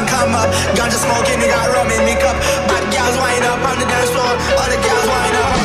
some come up. Ganja smoking, we got rum in me cup. Bad girls wind up on the dance floor. All the girls wind up.